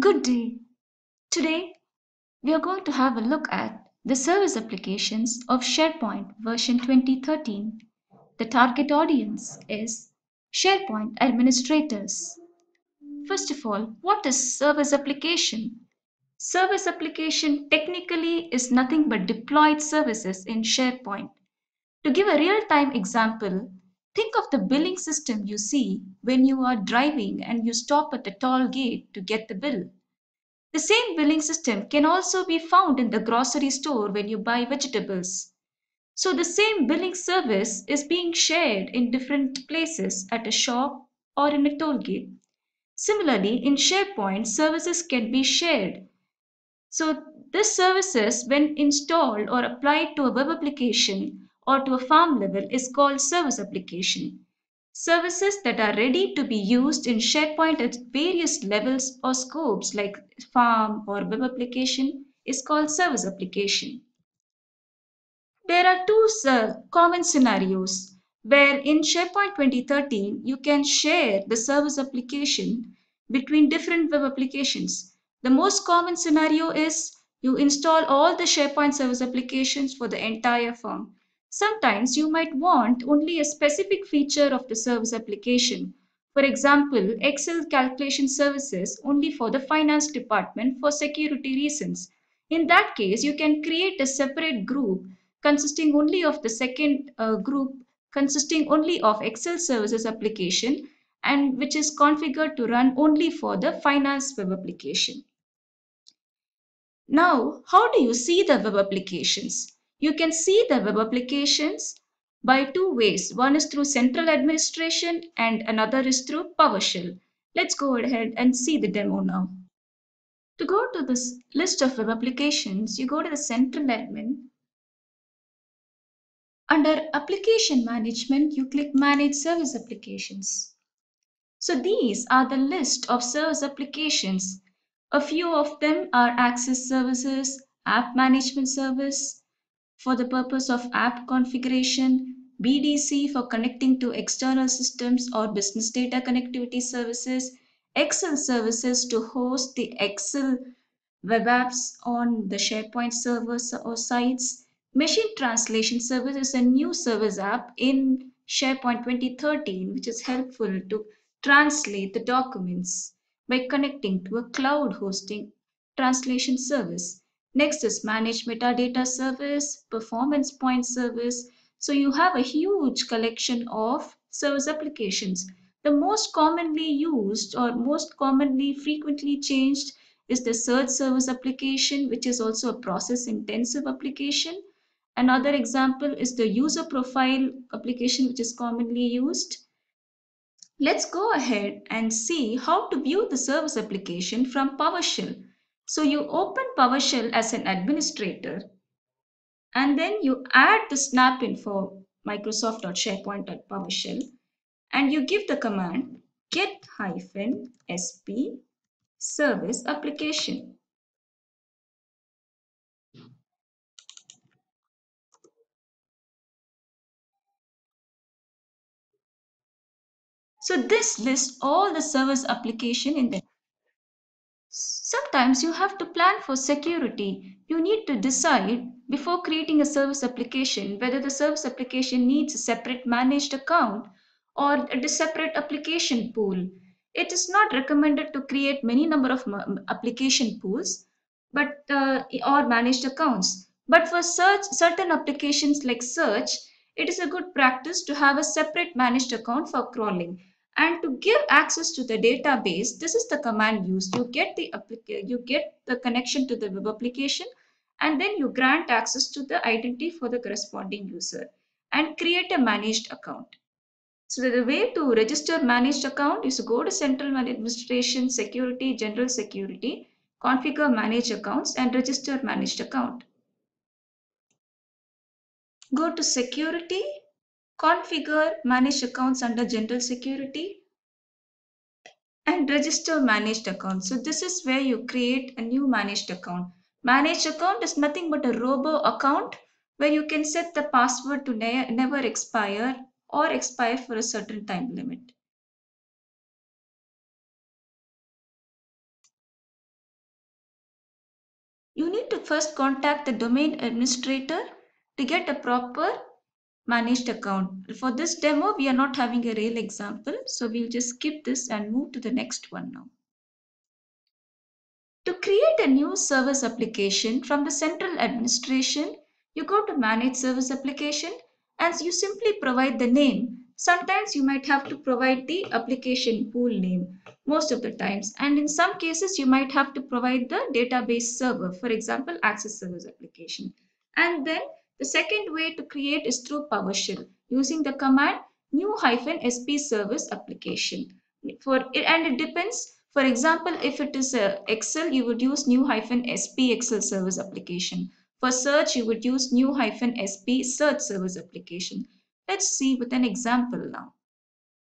Good day. Today, we are going to have a look at the service applications of SharePoint version 2013. The target audience is SharePoint administrators. First of all, what is service application? Service application technically is nothing but deployed services in SharePoint. To give a real-time example, think of the billing system you see when you are driving and you stop at the toll gate to get the bill. The same billing system can also be found in the grocery store when you buy vegetables. So the same billing service is being shared in different places at a shop or in a toll gate. Similarly, in SharePoint, services can be shared. So this services, when installed or applied to a web application or to a farm level, is called service application. Services that are ready to be used in SharePoint at various levels or scopes like farm or web application is called service application. There are two uh, common scenarios where in SharePoint 2013 you can share the service application between different web applications. The most common scenario is you install all the SharePoint service applications for the entire firm. Sometimes you might want only a specific feature of the service application. For example, Excel calculation services only for the finance department for security reasons. In that case, you can create a separate group consisting only of the second uh, group consisting only of Excel services application and which is configured to run only for the finance web application. Now, how do you see the web applications? You can see the web applications by two ways. One is through central administration and another is through PowerShell. Let's go ahead and see the demo now. To go to this list of web applications, you go to the central admin. Under application management, you click manage service applications. So these are the list of service applications. A few of them are access services, app management service, for the purpose of app configuration, BDC for connecting to external systems or business data connectivity services, Excel services to host the Excel web apps on the SharePoint servers or sites. Machine translation service is a new service app in SharePoint 2013 which is helpful to translate the documents by connecting to a cloud hosting translation service. Next is manage metadata service, PerformancePoint service. So you have a huge collection of service applications. The most commonly used or most commonly frequently changed is the search service application, which is also a process intensive application. Another example is the user profile application, which is commonly used. Let's go ahead and see how to view the service application from PowerShell. So you open PowerShell as an administrator and then you add the snap-in for Microsoft.SharePoint.PowerShell and you give the command get hyphen sp service application. So this lists all the service application in the Sometimes you have to plan for security. You need to decide before creating a service application whether the service application needs a separate managed account or a separate application pool. It is not recommended to create many number of application pools but uh, or managed accounts. But for search certain applications like search, it is a good practice to have a separate managed account for crawling and to give access to the database this is the command used. You get the you get the connection to the web application and then you grant access to the identity for the corresponding user and create a managed account. So the way to register managed account is to go to central administration security general security configure manage accounts and register managed account. Go to security configure manage accounts under general security and register managed account. So this is where you create a new managed account. Managed account is nothing but a robo account where you can set the password to ne never expire or expire for a certain time limit. you need to first contact the domain administrator to get a proper managed account. For this demo, we are not having a real example, so we'll just skip this and move to the next one now. To create a new service application from the central administration, you go to manage service application and you simply provide the name. Sometimes you might have to provide the application pool name most of the times and in some cases you might have to provide the database server for example access service application and then the second way to create is through PowerShell using the command new hyphen sp service application for and it depends for example, if it is a Excel, you would use new hyphen SP Excel service application. For search, you would use new hyphen SP search service application. Let's see with an example now.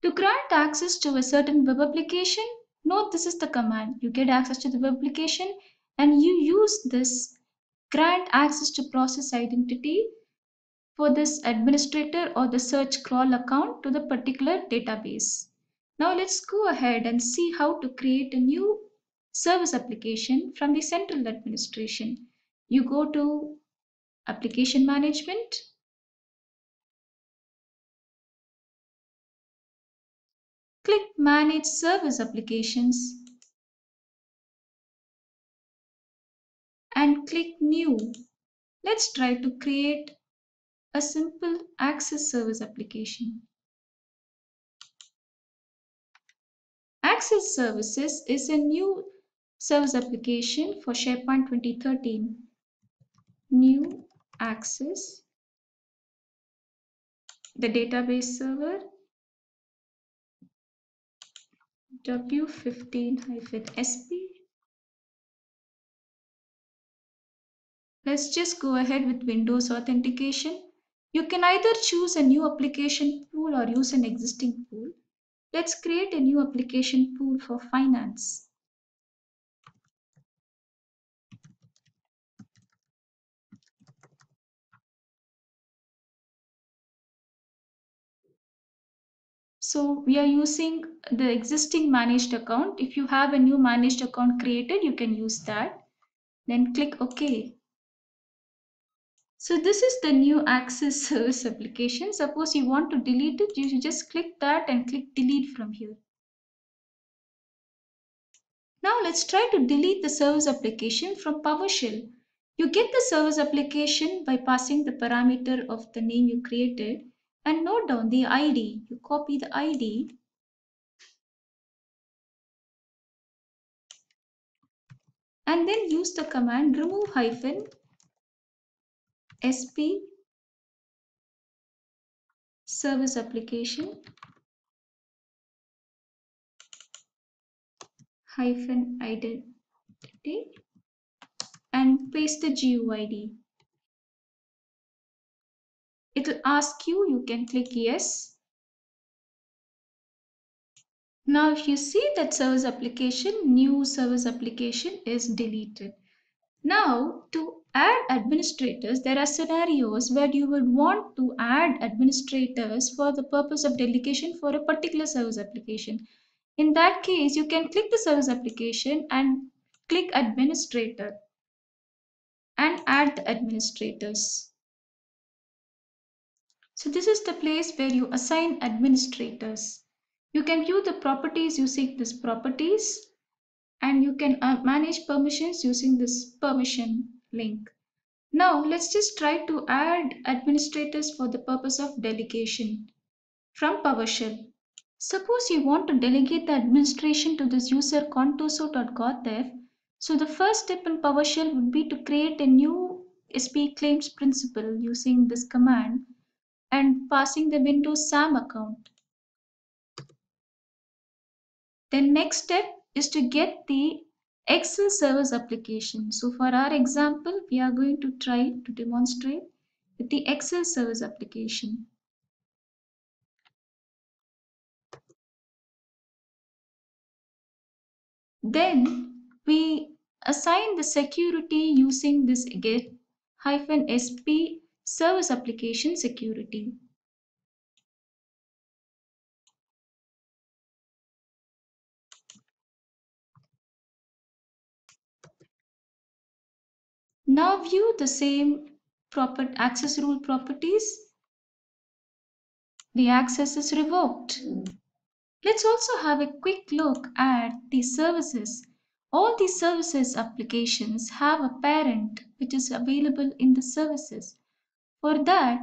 To grant access to a certain web application, note this is the command. You get access to the web application and you use this grant access to process identity for this administrator or the search crawl account to the particular database. Now let's go ahead and see how to create a new service application from the central administration. You go to application management. Click manage service applications and click new. Let's try to create a simple access service application. Access Services is a new service application for SharePoint 2013. New Access, the database server, W15-SP. Let's just go ahead with Windows authentication. You can either choose a new application pool or use an existing pool. Let's create a new application pool for finance. So we are using the existing managed account. If you have a new managed account created, you can use that. Then click OK. So this is the new access service application. Suppose you want to delete it, you just click that and click delete from here. Now let's try to delete the service application from PowerShell. You get the service application by passing the parameter of the name you created and note down the ID. You copy the ID and then use the command remove hyphen SP service application hyphen identity and paste the GUID. It will ask you, you can click yes. Now if you see that service application, new service application is deleted. Now to add administrators, there are scenarios where you would want to add administrators for the purpose of delegation for a particular service application. In that case, you can click the service application and click administrator and add the administrators. So this is the place where you assign administrators. You can view the properties using this properties and you can uh, manage permissions using this permission link. Now let's just try to add administrators for the purpose of delegation from PowerShell. Suppose you want to delegate the administration to this user contoso.gothf. So the first step in PowerShell would be to create a new SP claims principal using this command and passing the Windows SAM account. The next step is to get the Excel service application. So for our example, we are going to try to demonstrate with the Excel service application. Then we assign the security using this get hyphen sp service application security. Now view the same proper access rule properties. The access is revoked. Let's also have a quick look at the services. All these services applications have a parent which is available in the services. For that,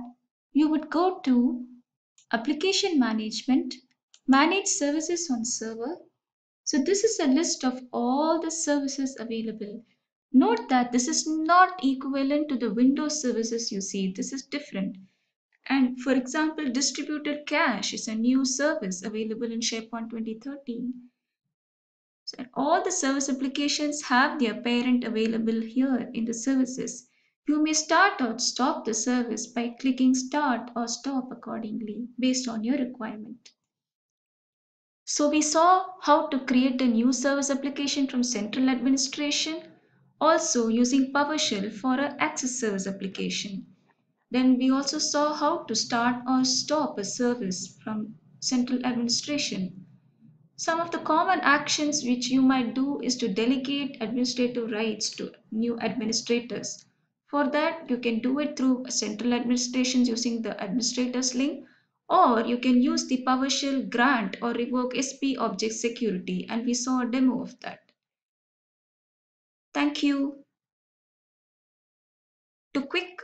you would go to Application Management, Manage Services on Server. So this is a list of all the services available. Note that this is not equivalent to the Windows services you see. This is different. And for example, distributed cache is a new service available in SharePoint 2013. So all the service applications have their parent available here in the services. You may start or stop the service by clicking start or stop accordingly based on your requirement. So we saw how to create a new service application from central administration, also using PowerShell for an access service application. Then we also saw how to start or stop a service from central administration. Some of the common actions which you might do is to delegate administrative rights to new administrators. For that, you can do it through central administrations using the administrators link, or you can use the PowerShell grant or revoke SP object security, and we saw a demo of that. Thank you. To quick